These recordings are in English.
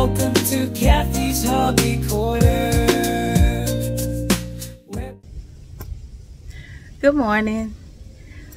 Welcome to Kathy's Hobby Corner. Good morning.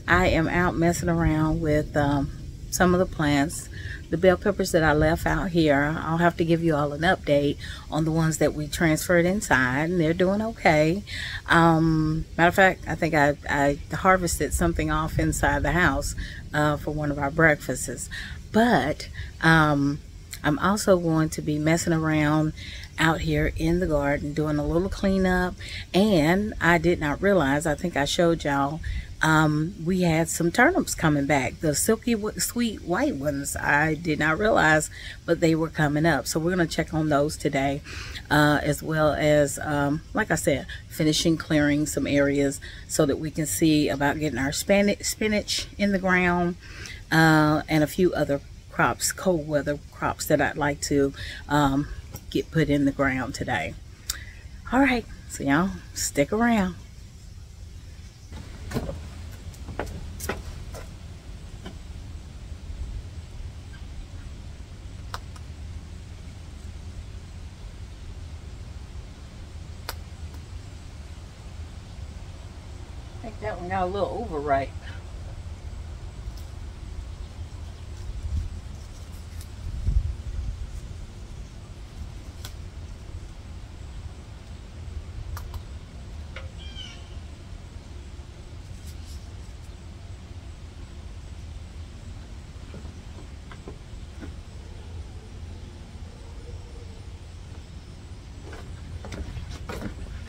I am out messing around with um, some of the plants. The bell peppers that I left out here, I'll have to give you all an update on the ones that we transferred inside, and they're doing okay. Um, matter of fact, I think I, I harvested something off inside the house uh, for one of our breakfasts. But um, I'm also going to be messing around out here in the garden doing a little cleanup. And I did not realize I think I showed y'all um, we had some turnips coming back. The silky sweet white ones I did not realize but they were coming up. So we're going to check on those today uh, as well as um, like I said finishing clearing some areas so that we can see about getting our spinach in the ground uh, and a few other crops, cold weather crops that I'd like to um, get put in the ground today. All right, so y'all stick around. I think that one got a little overripe.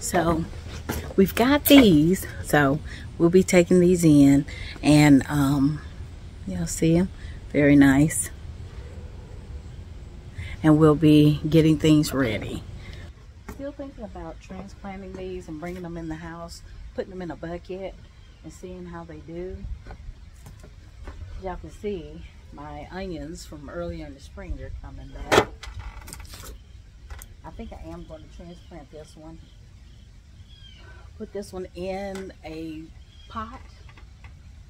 So we've got these. So we'll be taking these in and um, y'all see them? Very nice. And we'll be getting things ready. Still thinking about transplanting these and bringing them in the house, putting them in a bucket and seeing how they do. Y'all can see my onions from earlier in the spring, they're coming back. I think I am going to transplant this one put this one in a pot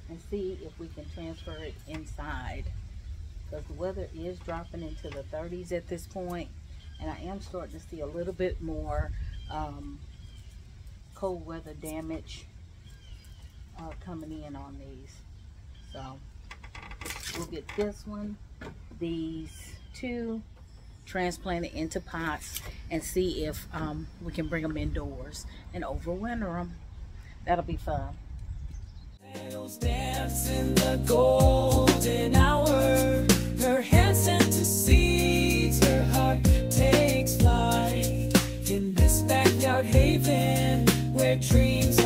and see if we can transfer it inside. Because the weather is dropping into the 30s at this point and I am starting to see a little bit more um, cold weather damage uh, coming in on these. So we'll get this one these two transplant it into pots and see if um, we can bring them indoors and overwinter them. That'll be fun. In the golden hour. Her hands to seeds, her heart takes flight in this backyard haven where dreams